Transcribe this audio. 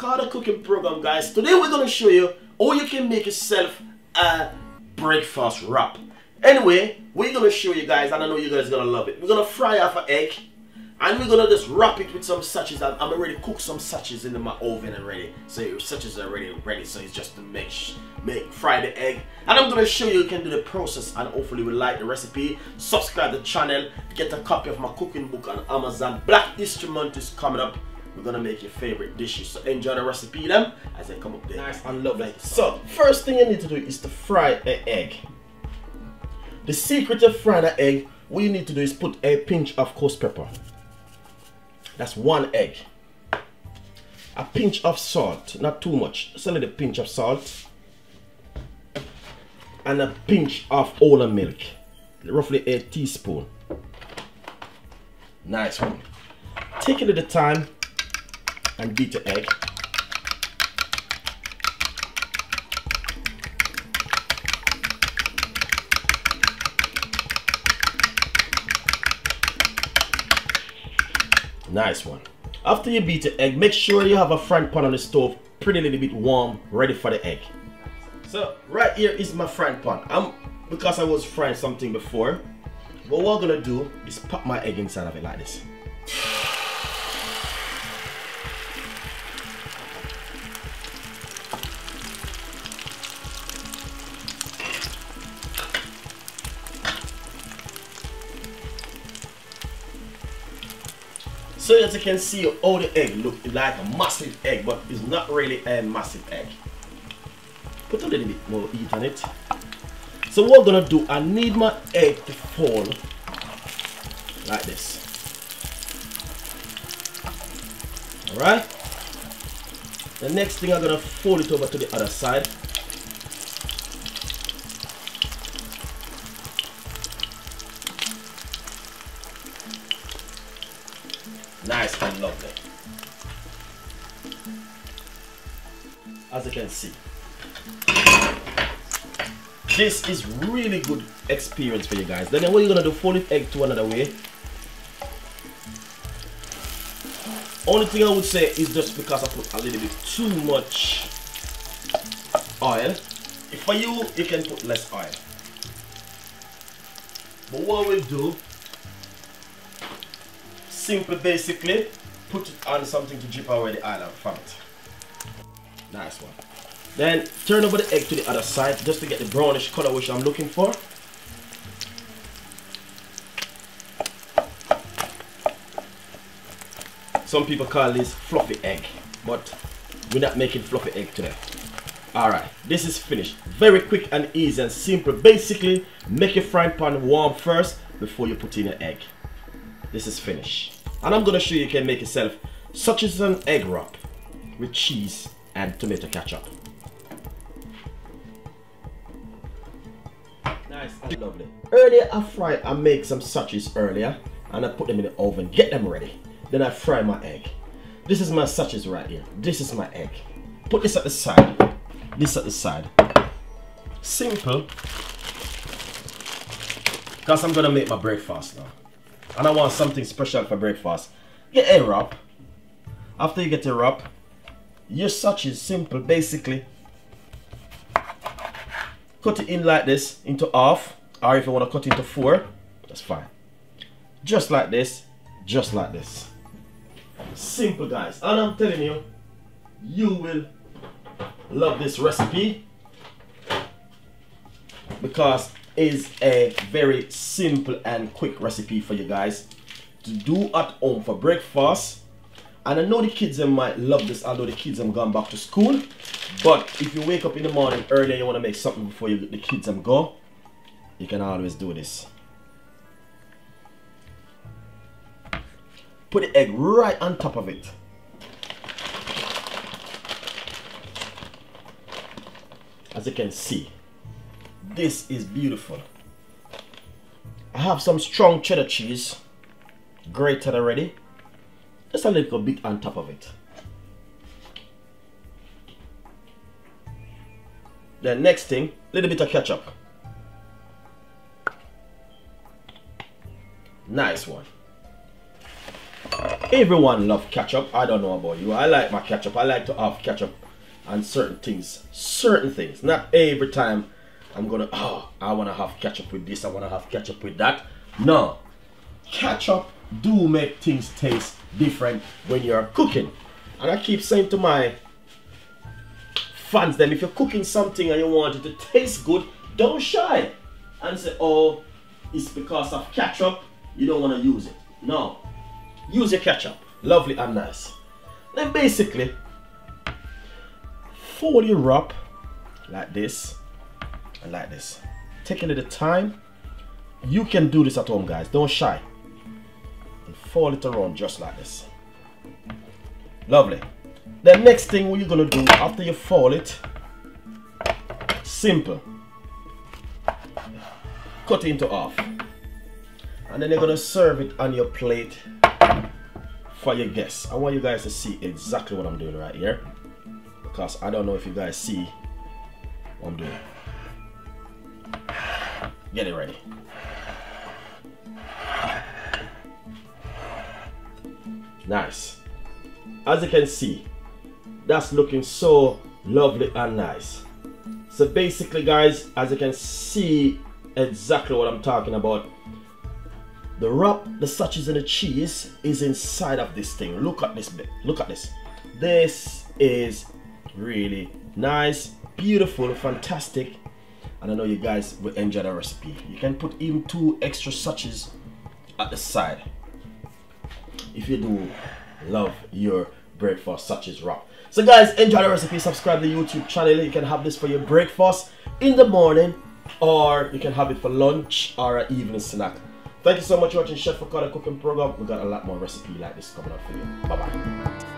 Ricardo cooking program guys. Today we're gonna show you how you can make yourself a breakfast wrap. Anyway, we're gonna show you guys and I know you guys gonna love it. We're gonna fry off an egg and we're gonna just wrap it with some sachets. I'm, I'm already cooked some sachets in my oven and ready. So sachets are already ready. So it's just to make make fry the egg. And I'm gonna show you you can do the process and hopefully you like the recipe. Subscribe the channel. Get a copy of my cooking book on Amazon. Black History Month is coming up. We're gonna make your favorite dishes. So enjoy the recipe them as they come up there. Nice and lovely. So first thing you need to do is to fry an egg. The secret of frying an egg, what you need to do is put a pinch of coarse pepper. That's one egg. A pinch of salt, not too much, just a little pinch of salt. And a pinch of whole milk, roughly a teaspoon. Nice one. Take it at a time and beat the egg. Nice one. After you beat the egg, make sure you have a frying pan on the stove pretty little bit warm, ready for the egg. So right here is my frying pan. I'm because I was frying something before. What we're gonna do is pop my egg inside of it like this. So as you can see, all the egg look like a massive egg, but it's not really a massive egg. Put a little bit more heat on it. So what I'm gonna do, I need my egg to fall like this. Alright? The next thing I'm gonna fold it over to the other side. Nice and lovely. As you can see. This is really good experience for you guys. Then what you're gonna do, fold the egg to another way. Only thing I would say is just because I put a little bit too much oil. If for you, you can put less oil. But what we'll do simply basically put it on something to drip away the oil from it. Nice one. Then turn over the egg to the other side just to get the brownish color which I'm looking for. Some people call this fluffy egg, but we're not making fluffy egg today. Alright, this is finished. Very quick and easy and simple. Basically, make your frying pan warm first before you put in your egg. This is finished. And I'm gonna show you you can make yourself such as an egg wrap with cheese and tomato ketchup. Nice and lovely. Earlier I fry I make some sachets earlier and I put them in the oven, get them ready. Then I fry my egg. This is my sachets right here. This is my egg. Put this at the side. This at the side. Simple. Because I'm gonna make my breakfast now and I want something special for breakfast, get a wrap. After you get a wrap, your such is simple basically. Cut it in like this into half, or if you want to cut it into four, that's fine. Just like this, just like this. Simple guys, and I'm telling you, you will love this recipe because is a very simple and quick recipe for you guys to do at home for breakfast. And I know the kids them might love this although the kids have gone back to school. But if you wake up in the morning early and you want to make something before you, the kids them go you can always do this. Put the egg right on top of it. As you can see this is beautiful. I have some strong cheddar cheese, grated already. Just a little bit on top of it. The next thing, little bit of ketchup. Nice one. everyone love ketchup. I don't know about you. I like my ketchup. I like to have ketchup and certain things. Certain things. Not every time I'm gonna, oh, I wanna have ketchup with this, I wanna have ketchup with that. No. Ketchup do make things taste different when you're cooking. And I keep saying to my fans them, if you're cooking something and you want it to taste good, don't shy and say, oh, it's because of ketchup, you don't want to use it. No. Use your ketchup. Lovely and nice. Then basically, fold your wrap like this like this. Take a little time. You can do this at home, guys. Don't shy. And fold it around just like this. Lovely. The next thing what you're gonna do after you fold it, simple. Cut it into half. And then you're gonna serve it on your plate for your guests. I want you guys to see exactly what I'm doing right here. Because I don't know if you guys see what I'm doing. Get it ready. Nice. As you can see, that's looking so lovely and nice. So basically guys, as you can see exactly what I'm talking about, the wrap, the sausages and the cheese is inside of this thing. Look at this bit. Look at this. This is really nice, beautiful, fantastic. And I know you guys will enjoy the recipe. You can put even two extra sausages at the side. If you do love your breakfast sausages wrap. So guys, enjoy the recipe. Subscribe to the YouTube channel. You can have this for your breakfast in the morning or you can have it for lunch or an evening snack. Thank you so much for watching Chef Ricardo cooking program. We got a lot more recipe like this coming up for you. Bye bye.